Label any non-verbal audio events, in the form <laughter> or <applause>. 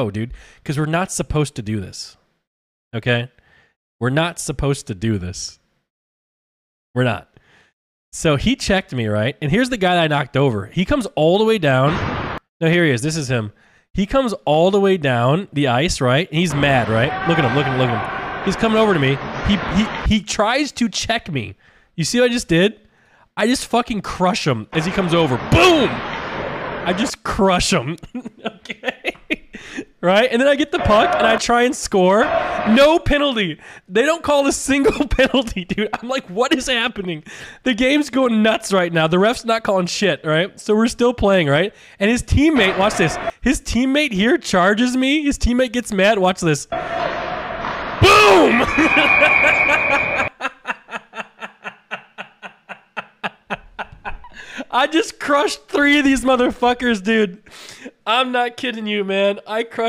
Oh, dude, because we're not supposed to do this. Okay? We're not supposed to do this. We're not. So he checked me, right? And here's the guy that I knocked over. He comes all the way down. No, here he is. This is him. He comes all the way down the ice, right? And he's mad, right? Look at him, look at him, look at him. He's coming over to me. He he he tries to check me. You see what I just did? I just fucking crush him as he comes over. Boom! I just crush him. <laughs> right? And then I get the puck and I try and score. No penalty. They don't call a single <laughs> penalty, dude. I'm like, what is happening? The game's going nuts right now. The ref's not calling shit, right? So we're still playing, right? And his teammate, watch this. His teammate here charges me. His teammate gets mad. Watch this. Boom! <laughs> I just crushed three of these motherfuckers, dude. I'm not kidding you, man. I crushed.